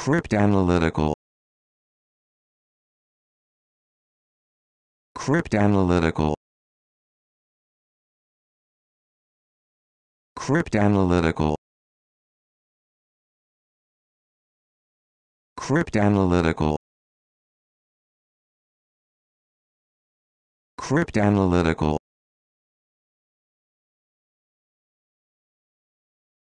Cryptanalytical Cryptanalytical Cryptanalytical Cryptanalytical Cryptanalytical